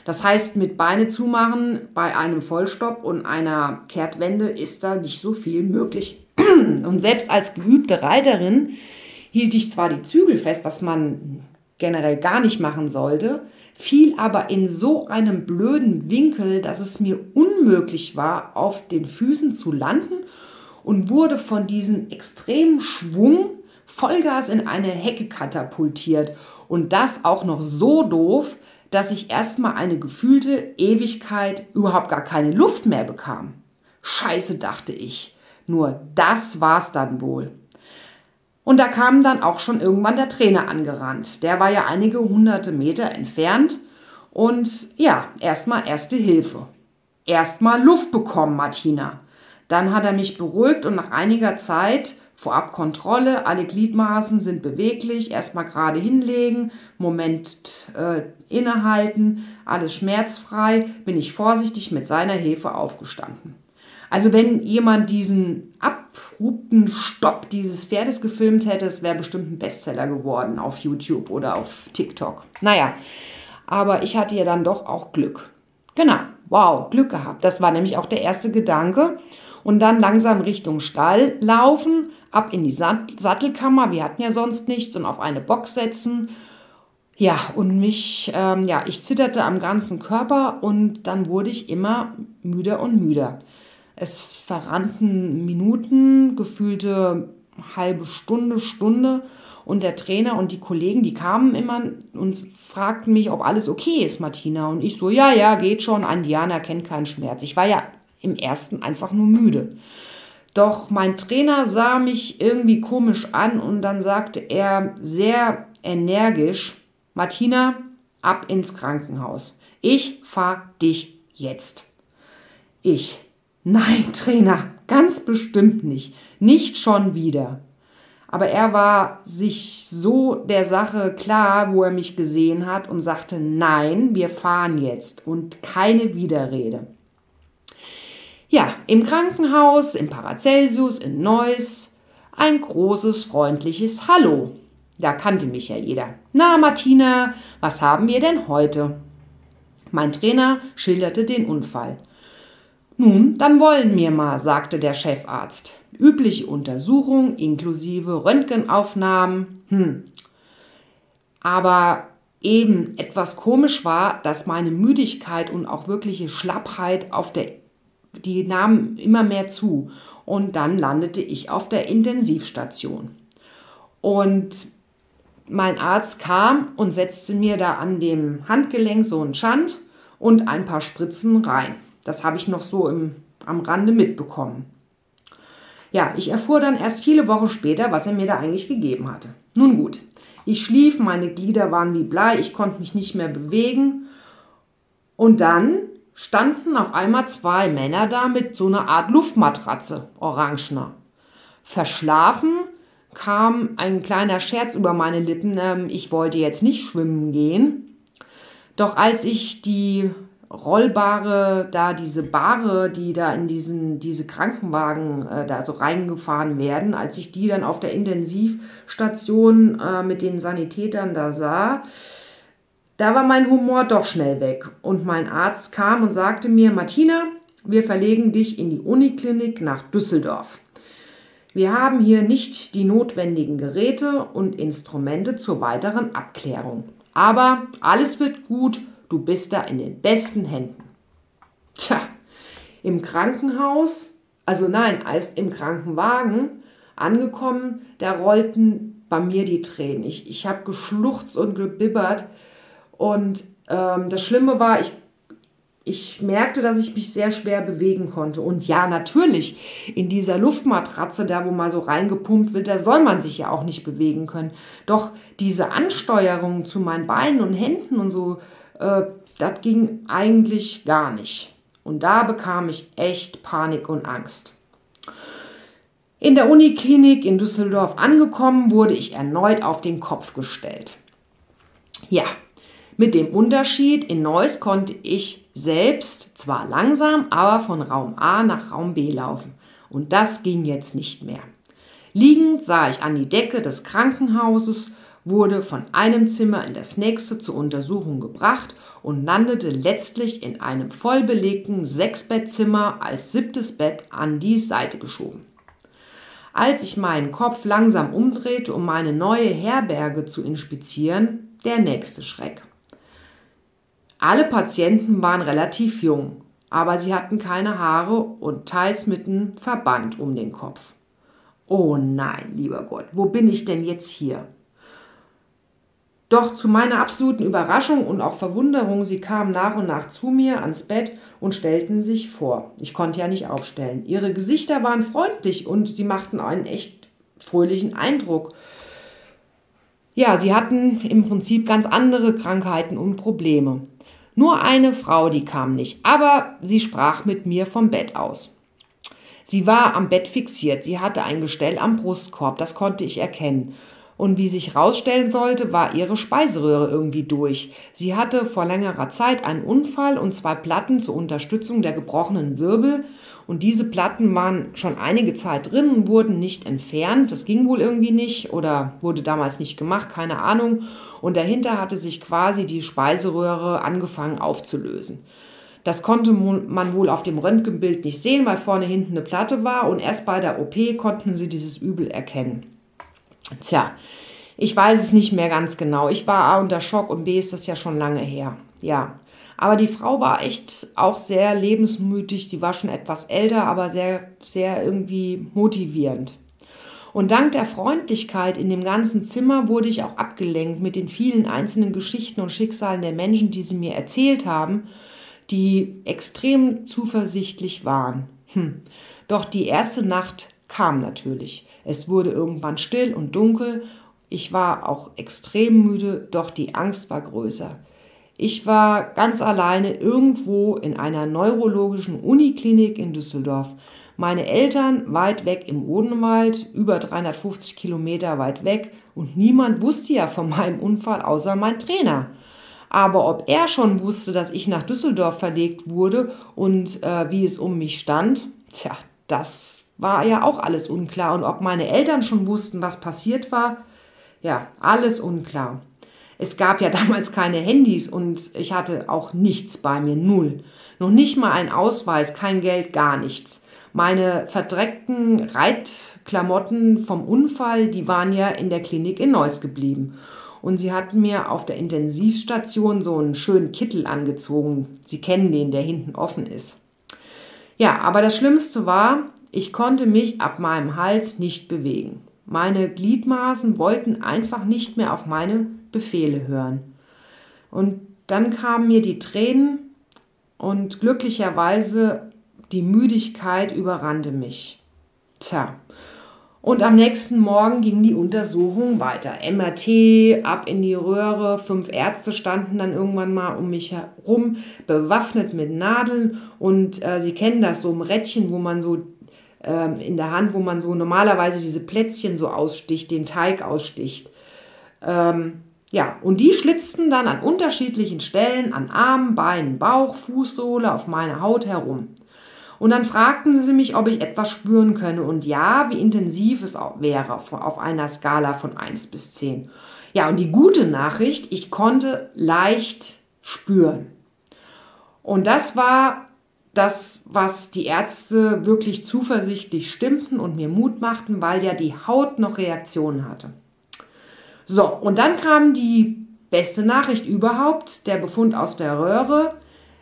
Das heißt, mit Beine zumachen bei einem Vollstopp und einer Kehrtwende ist da nicht so viel möglich. Und selbst als geübte Reiterin hielt ich zwar die Zügel fest, was man generell gar nicht machen sollte, fiel aber in so einem blöden Winkel, dass es mir unmöglich war, auf den Füßen zu landen und wurde von diesem extremen Schwung Vollgas in eine Hecke katapultiert. Und das auch noch so doof, dass ich erstmal eine gefühlte Ewigkeit überhaupt gar keine Luft mehr bekam. Scheiße, dachte ich. Nur das war's dann wohl. Und da kam dann auch schon irgendwann der Trainer angerannt. Der war ja einige hunderte Meter entfernt. Und ja, erstmal erste Hilfe. Erstmal Luft bekommen, Martina. Dann hat er mich beruhigt und nach einiger Zeit vorab Kontrolle, alle Gliedmaßen sind beweglich, erstmal gerade hinlegen, Moment äh, innehalten, alles schmerzfrei, bin ich vorsichtig mit seiner Hilfe aufgestanden. Also wenn jemand diesen abrupten Stopp dieses Pferdes gefilmt hätte, es wäre bestimmt ein Bestseller geworden auf YouTube oder auf TikTok. Naja, aber ich hatte ja dann doch auch Glück. Genau, wow, Glück gehabt. Das war nämlich auch der erste Gedanke. Und dann langsam Richtung Stall laufen, ab in die Sattelkammer, wir hatten ja sonst nichts, und auf eine Box setzen. Ja, und mich, ähm, ja, ich zitterte am ganzen Körper und dann wurde ich immer müder und müder. Es verrannten Minuten, gefühlte halbe Stunde, Stunde. Und der Trainer und die Kollegen, die kamen immer und fragten mich, ob alles okay ist, Martina. Und ich so, ja, ja, geht schon. Ein Diana kennt keinen Schmerz. Ich war ja im ersten einfach nur müde. Doch mein Trainer sah mich irgendwie komisch an und dann sagte er sehr energisch, Martina, ab ins Krankenhaus. Ich fahr dich jetzt. Ich, Nein, Trainer, ganz bestimmt nicht. Nicht schon wieder. Aber er war sich so der Sache klar, wo er mich gesehen hat und sagte, nein, wir fahren jetzt und keine Widerrede. Ja, im Krankenhaus, im Paracelsus, in Neuss, ein großes, freundliches Hallo. Da kannte mich ja jeder. Na, Martina, was haben wir denn heute? Mein Trainer schilderte den Unfall. Nun, dann wollen wir mal, sagte der Chefarzt. Übliche Untersuchung inklusive Röntgenaufnahmen. Hm. Aber eben etwas komisch war, dass meine Müdigkeit und auch wirkliche Schlappheit auf der, die nahmen immer mehr zu. Und dann landete ich auf der Intensivstation. Und mein Arzt kam und setzte mir da an dem Handgelenk so einen Schand und ein paar Spritzen rein. Das habe ich noch so im, am Rande mitbekommen. Ja, ich erfuhr dann erst viele Wochen später, was er mir da eigentlich gegeben hatte. Nun gut, ich schlief, meine Glieder waren wie Blei, ich konnte mich nicht mehr bewegen. Und dann standen auf einmal zwei Männer da mit so einer Art Luftmatratze, orangener. Verschlafen kam ein kleiner Scherz über meine Lippen, ähm, ich wollte jetzt nicht schwimmen gehen. Doch als ich die rollbare, da diese Bahre, die da in diesen, diese Krankenwagen äh, da so reingefahren werden, als ich die dann auf der Intensivstation äh, mit den Sanitätern da sah, da war mein Humor doch schnell weg. Und mein Arzt kam und sagte mir, Martina, wir verlegen dich in die Uniklinik nach Düsseldorf. Wir haben hier nicht die notwendigen Geräte und Instrumente zur weiteren Abklärung. Aber alles wird gut Du bist da in den besten Händen. Tja, im Krankenhaus, also nein, erst im Krankenwagen angekommen, da rollten bei mir die Tränen. Ich, ich habe geschluchzt und gebibbert. Und ähm, das Schlimme war, ich, ich merkte, dass ich mich sehr schwer bewegen konnte. Und ja, natürlich, in dieser Luftmatratze, da wo mal so reingepumpt wird, da soll man sich ja auch nicht bewegen können. Doch diese Ansteuerung zu meinen Beinen und Händen und so, äh, das ging eigentlich gar nicht. Und da bekam ich echt Panik und Angst. In der Uniklinik in Düsseldorf angekommen, wurde ich erneut auf den Kopf gestellt. Ja, Mit dem Unterschied, in Neuss konnte ich selbst zwar langsam, aber von Raum A nach Raum B laufen. Und das ging jetzt nicht mehr. Liegend sah ich an die Decke des Krankenhauses, wurde von einem Zimmer in das nächste zur Untersuchung gebracht und landete letztlich in einem vollbelegten Sechsbettzimmer als siebtes Bett an die Seite geschoben. Als ich meinen Kopf langsam umdrehte, um meine neue Herberge zu inspizieren, der nächste Schreck. Alle Patienten waren relativ jung, aber sie hatten keine Haare und teils mit einem Verband um den Kopf. Oh nein, lieber Gott, wo bin ich denn jetzt hier? Doch zu meiner absoluten Überraschung und auch Verwunderung, sie kamen nach und nach zu mir ans Bett und stellten sich vor. Ich konnte ja nicht aufstellen. Ihre Gesichter waren freundlich und sie machten einen echt fröhlichen Eindruck. Ja, sie hatten im Prinzip ganz andere Krankheiten und Probleme. Nur eine Frau, die kam nicht, aber sie sprach mit mir vom Bett aus. Sie war am Bett fixiert, sie hatte ein Gestell am Brustkorb, das konnte ich erkennen. Und wie sich herausstellen sollte, war ihre Speiseröhre irgendwie durch. Sie hatte vor längerer Zeit einen Unfall und zwei Platten zur Unterstützung der gebrochenen Wirbel. Und diese Platten waren schon einige Zeit drin und wurden nicht entfernt. Das ging wohl irgendwie nicht oder wurde damals nicht gemacht, keine Ahnung. Und dahinter hatte sich quasi die Speiseröhre angefangen aufzulösen. Das konnte man wohl auf dem Röntgenbild nicht sehen, weil vorne hinten eine Platte war und erst bei der OP konnten sie dieses Übel erkennen. Tja, ich weiß es nicht mehr ganz genau. Ich war A unter Schock und B ist das ja schon lange her. Ja. Aber die Frau war echt auch sehr lebensmütig. Sie war schon etwas älter, aber sehr, sehr irgendwie motivierend. Und dank der Freundlichkeit in dem ganzen Zimmer wurde ich auch abgelenkt mit den vielen einzelnen Geschichten und Schicksalen der Menschen, die sie mir erzählt haben die extrem zuversichtlich waren. Hm. Doch die erste Nacht kam natürlich. Es wurde irgendwann still und dunkel. Ich war auch extrem müde, doch die Angst war größer. Ich war ganz alleine irgendwo in einer neurologischen Uniklinik in Düsseldorf. Meine Eltern weit weg im Odenwald, über 350 Kilometer weit weg, und niemand wusste ja von meinem Unfall außer mein Trainer. Aber ob er schon wusste, dass ich nach Düsseldorf verlegt wurde und äh, wie es um mich stand, tja, das war ja auch alles unklar. Und ob meine Eltern schon wussten, was passiert war, ja, alles unklar. Es gab ja damals keine Handys und ich hatte auch nichts bei mir, null. Noch nicht mal ein Ausweis, kein Geld, gar nichts. Meine verdreckten Reitklamotten vom Unfall, die waren ja in der Klinik in Neuss geblieben und sie hat mir auf der Intensivstation so einen schönen Kittel angezogen. Sie kennen den, der hinten offen ist. Ja, aber das Schlimmste war, ich konnte mich ab meinem Hals nicht bewegen. Meine Gliedmaßen wollten einfach nicht mehr auf meine Befehle hören. Und dann kamen mir die Tränen und glücklicherweise die Müdigkeit überrannte mich. Tja, und am nächsten Morgen ging die Untersuchung weiter. MRT, ab in die Röhre. Fünf Ärzte standen dann irgendwann mal um mich herum, bewaffnet mit Nadeln. Und äh, Sie kennen das, so ein Rädchen, wo man so äh, in der Hand, wo man so normalerweise diese Plätzchen so aussticht, den Teig aussticht. Ähm, ja, und die schlitzten dann an unterschiedlichen Stellen, an Armen, Beinen, Bauch, Fußsohle, auf meine Haut herum. Und dann fragten sie mich, ob ich etwas spüren könne und ja, wie intensiv es auch wäre auf einer Skala von 1 bis 10. Ja, und die gute Nachricht, ich konnte leicht spüren. Und das war das, was die Ärzte wirklich zuversichtlich stimmten und mir Mut machten, weil ja die Haut noch Reaktionen hatte. So, und dann kam die beste Nachricht überhaupt, der Befund aus der Röhre.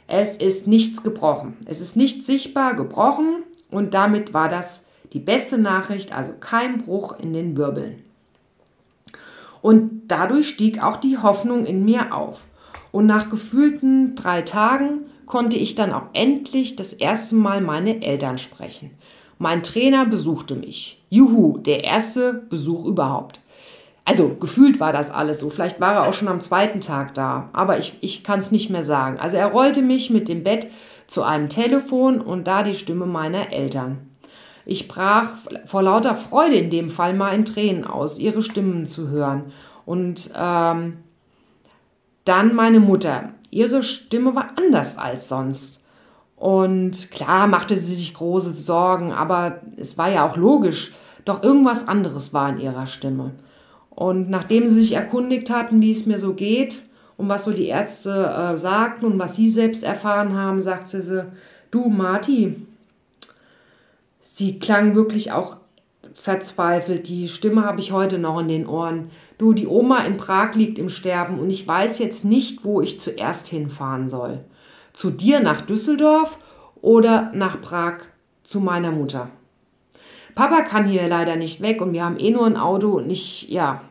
Es ist nichts gebrochen. Es ist nicht sichtbar gebrochen und damit war das die beste Nachricht, also kein Bruch in den Wirbeln. Und dadurch stieg auch die Hoffnung in mir auf. Und nach gefühlten drei Tagen konnte ich dann auch endlich das erste Mal meine Eltern sprechen. Mein Trainer besuchte mich. Juhu, der erste Besuch überhaupt. Also gefühlt war das alles so. Vielleicht war er auch schon am zweiten Tag da, aber ich, ich kann es nicht mehr sagen. Also er rollte mich mit dem Bett zu einem Telefon und da die Stimme meiner Eltern. Ich brach vor lauter Freude in dem Fall mal in Tränen aus, ihre Stimmen zu hören. Und ähm, Dann meine Mutter. Ihre Stimme war anders als sonst. Und klar machte sie sich große Sorgen, aber es war ja auch logisch. Doch irgendwas anderes war in ihrer Stimme. Und nachdem sie sich erkundigt hatten, wie es mir so geht und was so die Ärzte äh, sagten und was sie selbst erfahren haben, sagte sie, du Marti, sie klang wirklich auch verzweifelt. Die Stimme habe ich heute noch in den Ohren. Du, die Oma in Prag liegt im Sterben und ich weiß jetzt nicht, wo ich zuerst hinfahren soll. Zu dir nach Düsseldorf oder nach Prag zu meiner Mutter. Papa kann hier leider nicht weg und wir haben eh nur ein Auto und ich, ja.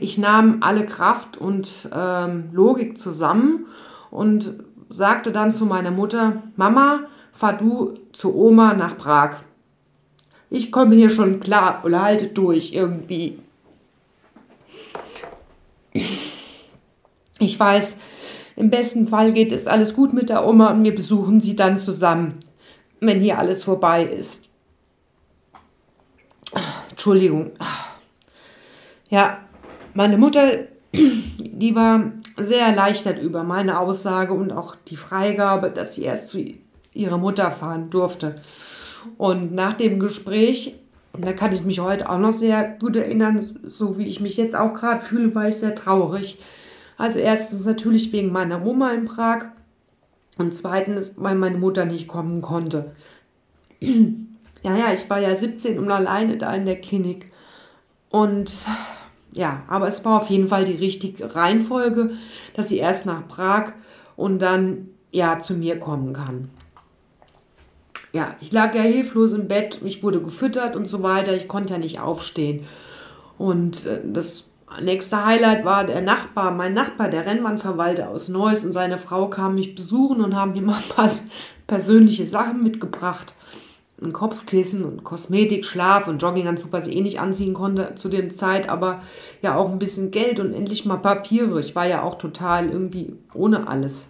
Ich nahm alle Kraft und ähm, Logik zusammen und sagte dann zu meiner Mutter, Mama, fahr du zu Oma nach Prag. Ich komme hier schon klar oder halte durch irgendwie. Ich weiß, im besten Fall geht es alles gut mit der Oma und wir besuchen sie dann zusammen, wenn hier alles vorbei ist. Entschuldigung. Ja, meine Mutter, die war sehr erleichtert über meine Aussage und auch die Freigabe, dass sie erst zu ihrer Mutter fahren durfte. Und nach dem Gespräch, da kann ich mich heute auch noch sehr gut erinnern, so wie ich mich jetzt auch gerade fühle, war ich sehr traurig. Also erstens natürlich wegen meiner Oma in Prag und zweitens, weil meine Mutter nicht kommen konnte. ja, ja, ich war ja 17 und alleine da in der Klinik. Und ja, aber es war auf jeden Fall die richtige Reihenfolge, dass sie erst nach Prag und dann ja zu mir kommen kann ja, ich lag ja hilflos im Bett, ich wurde gefüttert und so weiter, ich konnte ja nicht aufstehen. Und äh, das nächste Highlight war der Nachbar, mein Nachbar, der Rennbahnverwalter aus Neuss und seine Frau kamen mich besuchen und haben mir mal ein paar persönliche Sachen mitgebracht. Ein Kopfkissen und Kosmetik, Schlaf und Jogginganzug, was ich eh nicht anziehen konnte zu der Zeit, aber ja auch ein bisschen Geld und endlich mal Papiere. Ich war ja auch total irgendwie ohne alles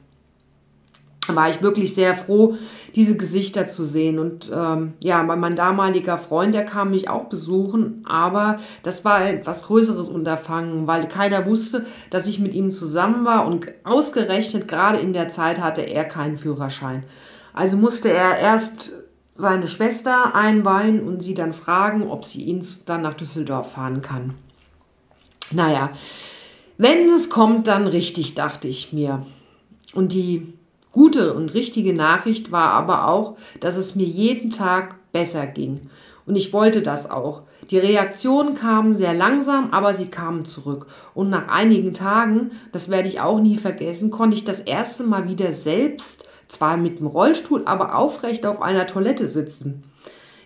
war ich wirklich sehr froh, diese Gesichter zu sehen. Und ähm, ja, mein damaliger Freund, der kam mich auch besuchen, aber das war ein etwas größeres Unterfangen, weil keiner wusste, dass ich mit ihm zusammen war und ausgerechnet gerade in der Zeit hatte er keinen Führerschein. Also musste er erst seine Schwester einweihen und sie dann fragen, ob sie ihn dann nach Düsseldorf fahren kann. Naja, wenn es kommt, dann richtig, dachte ich mir. Und die Gute und richtige Nachricht war aber auch, dass es mir jeden Tag besser ging. Und ich wollte das auch. Die Reaktionen kamen sehr langsam, aber sie kamen zurück. Und nach einigen Tagen, das werde ich auch nie vergessen, konnte ich das erste Mal wieder selbst, zwar mit dem Rollstuhl, aber aufrecht auf einer Toilette sitzen.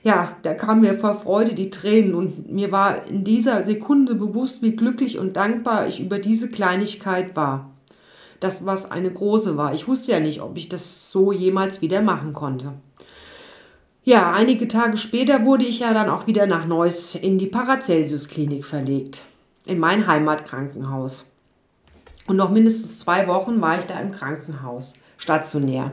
Ja, da kamen mir vor Freude die Tränen und mir war in dieser Sekunde bewusst, wie glücklich und dankbar ich über diese Kleinigkeit war das, was eine große war. Ich wusste ja nicht, ob ich das so jemals wieder machen konnte. Ja, einige Tage später wurde ich ja dann auch wieder nach Neuss in die Paracelsus-Klinik verlegt, in mein Heimatkrankenhaus. Und noch mindestens zwei Wochen war ich da im Krankenhaus, stationär.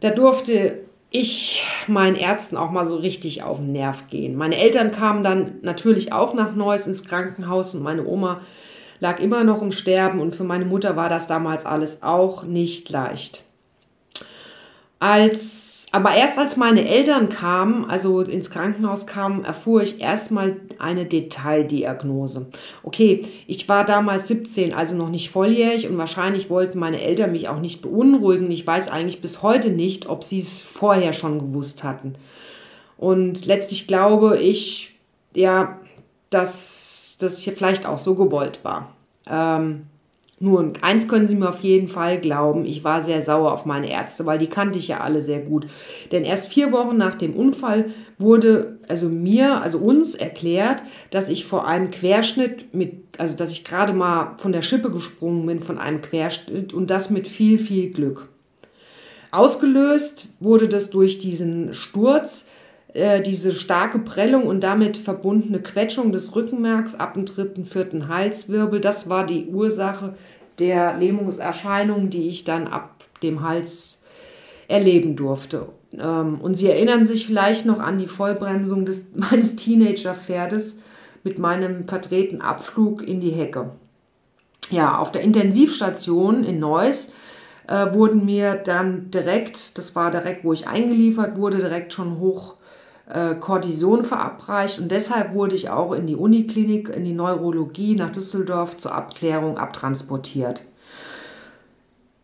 Da durfte ich meinen Ärzten auch mal so richtig auf den Nerv gehen. Meine Eltern kamen dann natürlich auch nach Neuss ins Krankenhaus und meine Oma lag immer noch im Sterben und für meine Mutter war das damals alles auch nicht leicht. Als, aber erst als meine Eltern kamen, also ins Krankenhaus kamen, erfuhr ich erstmal eine Detaildiagnose. Okay, ich war damals 17, also noch nicht volljährig und wahrscheinlich wollten meine Eltern mich auch nicht beunruhigen. Ich weiß eigentlich bis heute nicht, ob sie es vorher schon gewusst hatten. Und letztlich glaube ich, ja, dass das hier vielleicht auch so gewollt war. Ähm, nur eins können Sie mir auf jeden Fall glauben, ich war sehr sauer auf meine Ärzte, weil die kannte ich ja alle sehr gut. Denn erst vier Wochen nach dem Unfall wurde also mir, also uns erklärt, dass ich vor einem Querschnitt mit, also dass ich gerade mal von der Schippe gesprungen bin, von einem Querschnitt und das mit viel, viel Glück. Ausgelöst wurde das durch diesen Sturz, äh, diese starke Prellung und damit verbundene Quetschung des Rückenmerks ab dem dritten, vierten Halswirbel, das war die Ursache der Lähmungserscheinungen, die ich dann ab dem Hals erleben durfte. Ähm, und Sie erinnern sich vielleicht noch an die Vollbremsung des, meines Teenager-Pferdes mit meinem verdrehten Abflug in die Hecke. Ja, auf der Intensivstation in Neuss äh, wurden mir dann direkt, das war direkt, wo ich eingeliefert wurde, direkt schon hoch äh, Cortison verabreicht und deshalb wurde ich auch in die Uniklinik, in die Neurologie nach Düsseldorf zur Abklärung abtransportiert.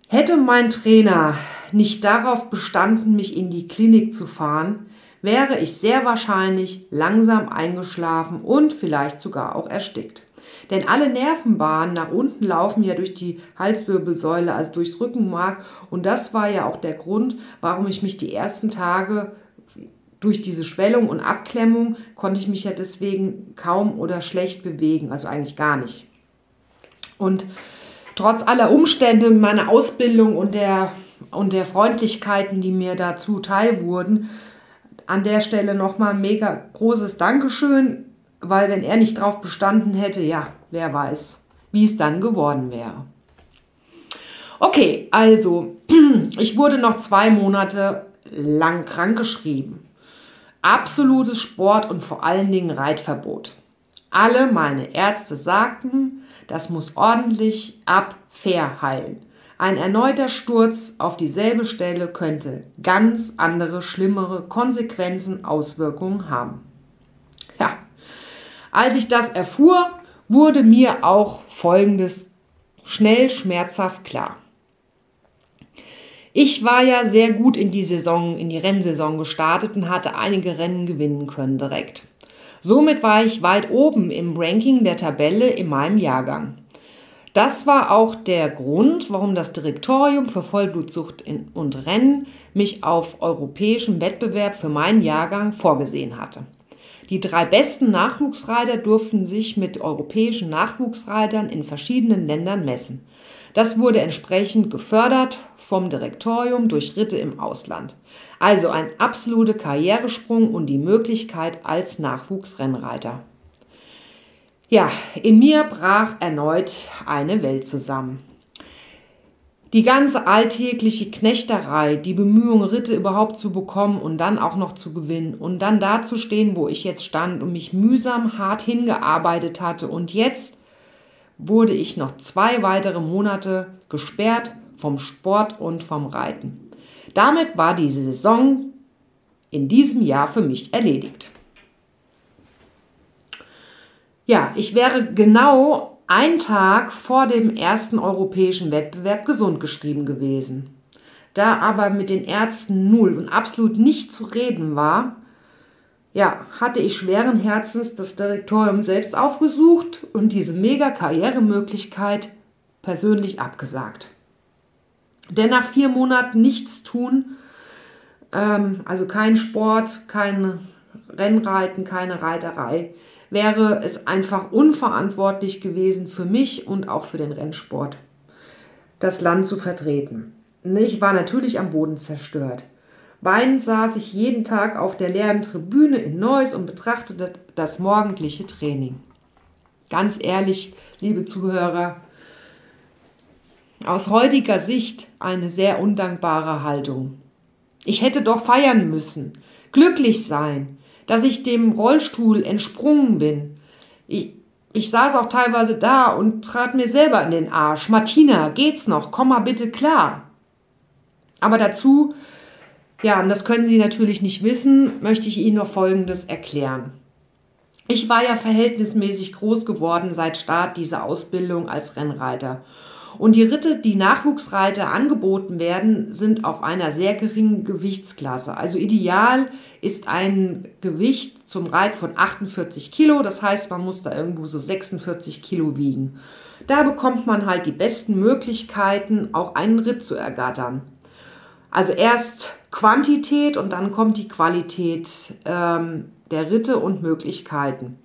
Hätte mein Trainer nicht darauf bestanden, mich in die Klinik zu fahren, wäre ich sehr wahrscheinlich langsam eingeschlafen und vielleicht sogar auch erstickt. Denn alle Nervenbahnen nach unten laufen ja durch die Halswirbelsäule, also durchs Rückenmark. Und das war ja auch der Grund, warum ich mich die ersten Tage durch diese Schwellung und Abklemmung konnte ich mich ja deswegen kaum oder schlecht bewegen, also eigentlich gar nicht. Und trotz aller Umstände, meiner Ausbildung und der, und der Freundlichkeiten, die mir dazu teil wurden, an der Stelle nochmal ein mega großes Dankeschön, weil wenn er nicht drauf bestanden hätte, ja, wer weiß, wie es dann geworden wäre. Okay, also ich wurde noch zwei Monate lang krankgeschrieben. Absolutes Sport und vor allen Dingen Reitverbot. Alle meine Ärzte sagten, das muss ordentlich ab fair heilen. Ein erneuter Sturz auf dieselbe Stelle könnte ganz andere, schlimmere Konsequenzen, Auswirkungen haben. Ja, als ich das erfuhr, wurde mir auch Folgendes schnell schmerzhaft klar. Ich war ja sehr gut in die Saison, in die Rennsaison gestartet und hatte einige Rennen gewinnen können direkt. Somit war ich weit oben im Ranking der Tabelle in meinem Jahrgang. Das war auch der Grund, warum das Direktorium für Vollblutzucht und Rennen mich auf europäischen Wettbewerb für meinen Jahrgang vorgesehen hatte. Die drei besten Nachwuchsreiter durften sich mit europäischen Nachwuchsreitern in verschiedenen Ländern messen. Das wurde entsprechend gefördert vom Direktorium durch Ritte im Ausland. Also ein absoluter Karrieresprung und die Möglichkeit als Nachwuchsrennreiter. Ja, in mir brach erneut eine Welt zusammen. Die ganze alltägliche Knechterei, die Bemühung, Ritte überhaupt zu bekommen und dann auch noch zu gewinnen und dann da zu stehen, wo ich jetzt stand und mich mühsam hart hingearbeitet hatte und jetzt wurde ich noch zwei weitere Monate gesperrt vom Sport und vom Reiten. Damit war die Saison in diesem Jahr für mich erledigt. Ja, ich wäre genau einen Tag vor dem ersten europäischen Wettbewerb gesund geschrieben gewesen. Da aber mit den Ärzten null und absolut nicht zu reden war, ja, hatte ich schweren Herzens das Direktorium selbst aufgesucht und diese mega Karrieremöglichkeit persönlich abgesagt. Denn nach vier Monaten nichts tun, ähm, also kein Sport, kein Rennreiten, keine Reiterei, wäre es einfach unverantwortlich gewesen für mich und auch für den Rennsport, das Land zu vertreten. Ich war natürlich am Boden zerstört. Weinend saß ich jeden Tag auf der leeren Tribüne in Neuss und betrachtete das morgendliche Training. Ganz ehrlich, liebe Zuhörer, aus heutiger Sicht eine sehr undankbare Haltung. Ich hätte doch feiern müssen, glücklich sein, dass ich dem Rollstuhl entsprungen bin. Ich, ich saß auch teilweise da und trat mir selber in den Arsch. Martina, geht's noch? Komm mal bitte klar. Aber dazu, ja, und das können Sie natürlich nicht wissen, möchte ich Ihnen noch Folgendes erklären. Ich war ja verhältnismäßig groß geworden seit Start dieser Ausbildung als Rennreiter. Und die Ritte, die Nachwuchsreiter angeboten werden, sind auf einer sehr geringen Gewichtsklasse. Also ideal ist ein Gewicht zum Reit von 48 Kilo. Das heißt, man muss da irgendwo so 46 Kilo wiegen. Da bekommt man halt die besten Möglichkeiten, auch einen Ritt zu ergattern. Also erst Quantität und dann kommt die Qualität ähm, der Ritte und Möglichkeiten.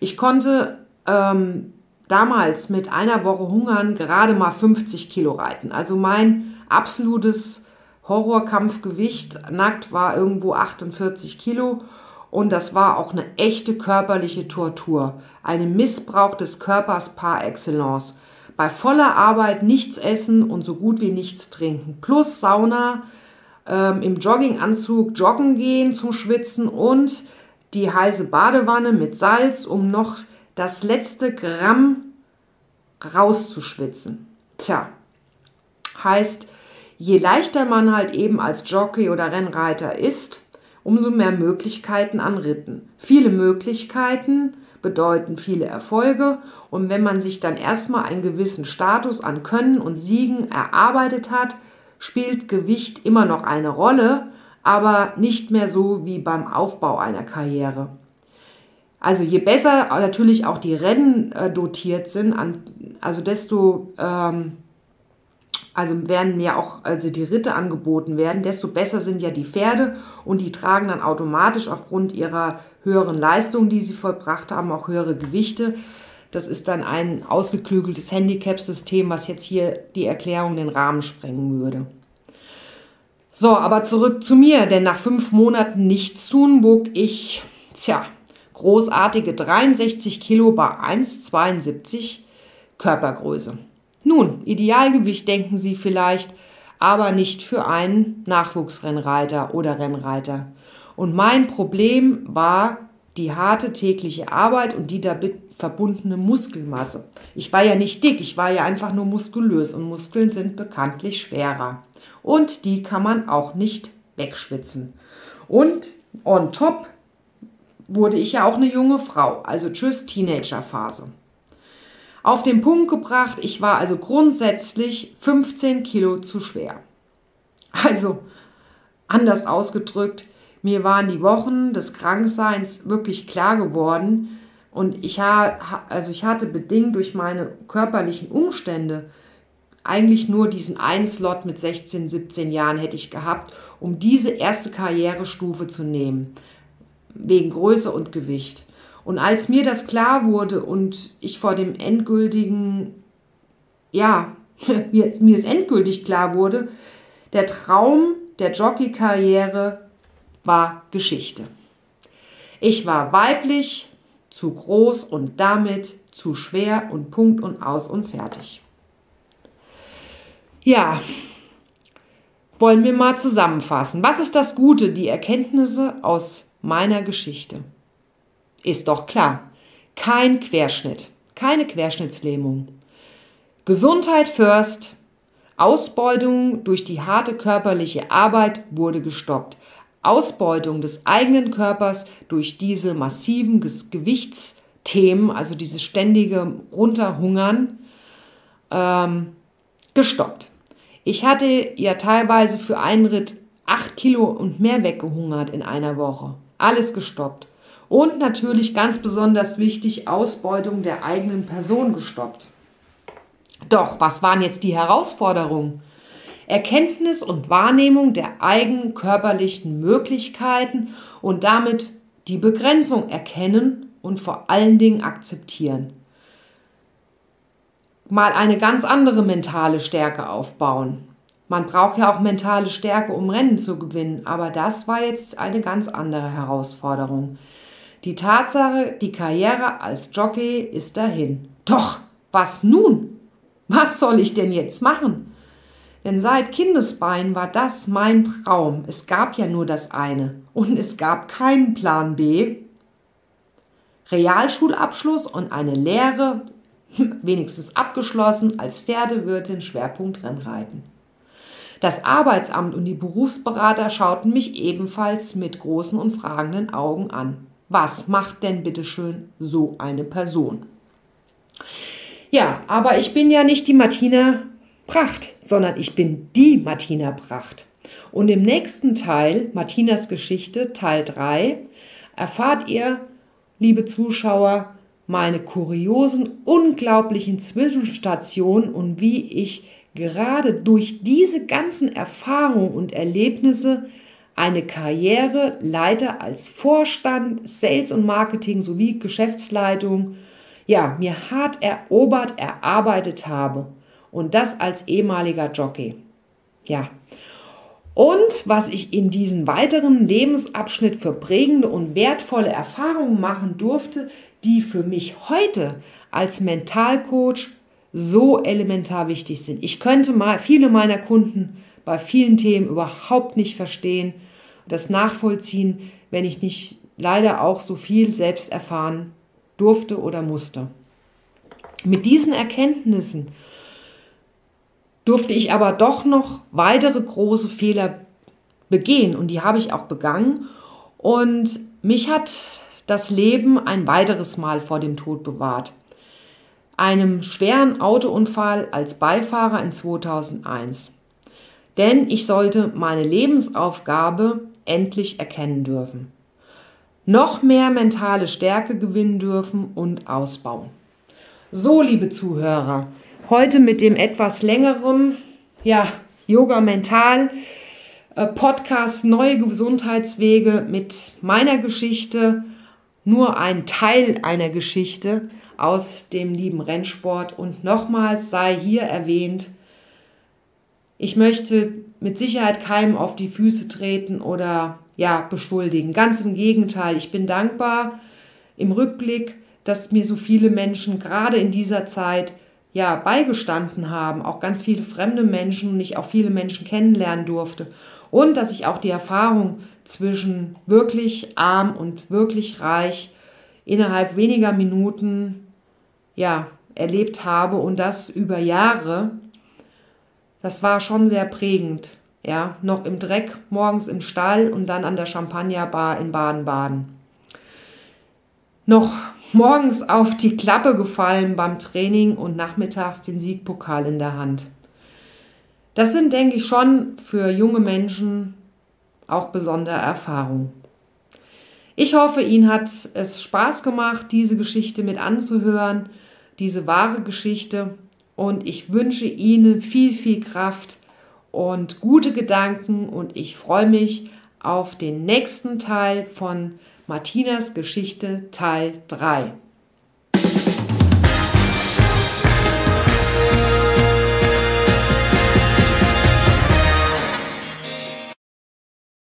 Ich konnte ähm, damals mit einer Woche Hungern gerade mal 50 Kilo reiten. Also mein absolutes Horrorkampfgewicht nackt war irgendwo 48 Kilo und das war auch eine echte körperliche Tortur. Ein Missbrauch des Körpers par excellence. Bei voller Arbeit nichts essen und so gut wie nichts trinken. Plus Sauna, ähm, im Jogginganzug joggen gehen zum Schwitzen und die heiße Badewanne mit Salz, um noch das letzte Gramm rauszuschwitzen. Tja, heißt, je leichter man halt eben als Jockey oder Rennreiter ist, umso mehr Möglichkeiten an Ritten. Viele Möglichkeiten bedeuten viele Erfolge und wenn man sich dann erstmal einen gewissen Status an Können und Siegen erarbeitet hat, spielt Gewicht immer noch eine Rolle, aber nicht mehr so wie beim Aufbau einer Karriere. Also je besser natürlich auch die Rennen äh, dotiert sind, also desto ähm, also werden mir auch also die Ritte angeboten werden, desto besser sind ja die Pferde und die tragen dann automatisch aufgrund ihrer höheren Leistung, die sie vollbracht haben, auch höhere Gewichte. Das ist dann ein ausgeklügeltes Handicap-System, was jetzt hier die Erklärung den Rahmen sprengen würde. So, aber zurück zu mir, denn nach fünf Monaten nichts tun, wog ich, tja, großartige 63 Kilo bei 1,72 Körpergröße. Nun, Idealgewicht denken Sie vielleicht, aber nicht für einen Nachwuchsrennreiter oder Rennreiter. Und mein Problem war die harte tägliche Arbeit und die damit verbundene Muskelmasse. Ich war ja nicht dick, ich war ja einfach nur muskulös und Muskeln sind bekanntlich schwerer und die kann man auch nicht wegschwitzen. Und on top wurde ich ja auch eine junge Frau, also tschüss Teenagerphase. Auf den Punkt gebracht, ich war also grundsätzlich 15 Kilo zu schwer. Also, anders ausgedrückt, mir waren die Wochen des Krankseins wirklich klar geworden und ich, also ich hatte bedingt durch meine körperlichen Umstände eigentlich nur diesen einen Slot mit 16, 17 Jahren hätte ich gehabt, um diese erste Karrierestufe zu nehmen, wegen Größe und Gewicht. Und als mir das klar wurde und ich vor dem endgültigen, ja, mir, mir es endgültig klar wurde, der Traum der Jockey-Karriere war Geschichte. Ich war weiblich, zu groß und damit zu schwer und Punkt und aus und fertig. Ja, wollen wir mal zusammenfassen. Was ist das Gute, die Erkenntnisse aus meiner Geschichte? Ist doch klar. Kein Querschnitt, keine Querschnittslähmung. Gesundheit first. Ausbeutung durch die harte körperliche Arbeit wurde gestoppt. Ausbeutung des eigenen Körpers durch diese massiven Gewichtsthemen, also dieses ständige Runterhungern, ähm, gestoppt. Ich hatte ja teilweise für einen Ritt acht Kilo und mehr weggehungert in einer Woche. Alles gestoppt. Und natürlich ganz besonders wichtig, Ausbeutung der eigenen Person gestoppt. Doch, was waren jetzt die Herausforderungen? Erkenntnis und Wahrnehmung der eigenen körperlichen Möglichkeiten und damit die Begrenzung erkennen und vor allen Dingen akzeptieren mal eine ganz andere mentale Stärke aufbauen. Man braucht ja auch mentale Stärke, um Rennen zu gewinnen, aber das war jetzt eine ganz andere Herausforderung. Die Tatsache, die Karriere als Jockey ist dahin. Doch, was nun? Was soll ich denn jetzt machen? Denn seit Kindesbein war das mein Traum. Es gab ja nur das eine. Und es gab keinen Plan B. Realschulabschluss und eine Lehre wenigstens abgeschlossen als Pferdewirtin Schwerpunkt Rennreiten. Das Arbeitsamt und die Berufsberater schauten mich ebenfalls mit großen und fragenden Augen an. Was macht denn bitteschön so eine Person? Ja, aber ich bin ja nicht die Martina Pracht, sondern ich bin die Martina Pracht. Und im nächsten Teil, Martinas Geschichte, Teil 3, erfahrt ihr, liebe Zuschauer, meine kuriosen, unglaublichen Zwischenstationen und wie ich gerade durch diese ganzen Erfahrungen und Erlebnisse eine Karriere Leiter als Vorstand, Sales und Marketing sowie Geschäftsleitung, ja, mir hart erobert, erarbeitet habe. Und das als ehemaliger Jockey. Ja. Und was ich in diesem weiteren Lebensabschnitt für prägende und wertvolle Erfahrungen machen durfte, die für mich heute als Mentalcoach so elementar wichtig sind. Ich könnte mal viele meiner Kunden bei vielen Themen überhaupt nicht verstehen, das nachvollziehen, wenn ich nicht leider auch so viel selbst erfahren durfte oder musste. Mit diesen Erkenntnissen durfte ich aber doch noch weitere große Fehler begehen und die habe ich auch begangen und mich hat das Leben ein weiteres Mal vor dem Tod bewahrt. Einem schweren Autounfall als Beifahrer in 2001. Denn ich sollte meine Lebensaufgabe endlich erkennen dürfen. Noch mehr mentale Stärke gewinnen dürfen und ausbauen. So, liebe Zuhörer, heute mit dem etwas längeren, ja, Yoga Mental äh, Podcast Neue Gesundheitswege mit meiner Geschichte, nur ein Teil einer Geschichte aus dem lieben Rennsport. Und nochmals sei hier erwähnt, ich möchte mit Sicherheit keinem auf die Füße treten oder ja, beschuldigen. Ganz im Gegenteil, ich bin dankbar im Rückblick, dass mir so viele Menschen gerade in dieser Zeit ja beigestanden haben, auch ganz viele fremde Menschen und ich auch viele Menschen kennenlernen durfte und dass ich auch die Erfahrung zwischen wirklich arm und wirklich reich innerhalb weniger Minuten ja erlebt habe und das über Jahre. Das war schon sehr prägend. Ja, noch im Dreck morgens im Stall und dann an der Champagnerbar in Baden-Baden. Noch morgens auf die Klappe gefallen beim Training und nachmittags den Siegpokal in der Hand. Das sind, denke ich, schon für junge Menschen auch besondere Erfahrungen. Ich hoffe, Ihnen hat es Spaß gemacht, diese Geschichte mit anzuhören, diese wahre Geschichte. Und ich wünsche Ihnen viel, viel Kraft und gute Gedanken. Und ich freue mich auf den nächsten Teil von Martinas Geschichte Teil 3.